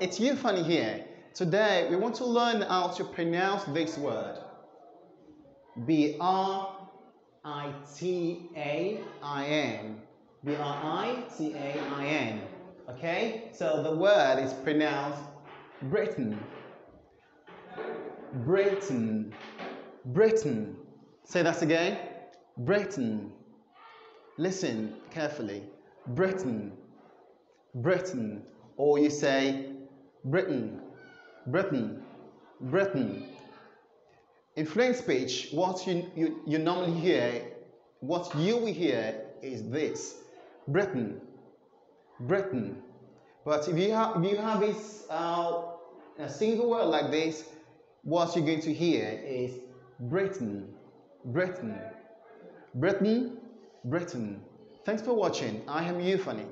it's Euphony here. Today we want to learn how to pronounce this word. B R I T A I N. B R I T A I N. Okay? So the word is pronounced Britain. Britain. Britain. Say that again. Britain. Listen carefully. Britain. Britain. Or you say Britain. Britain. Britain. In French speech, what you, you, you normally hear, what you will hear is this Britain. Britain. But if you have, if you have this, uh, a single word like this, what you're going to hear is Britain. Britain. Britain. Britain. Thanks for watching. I am Euphony.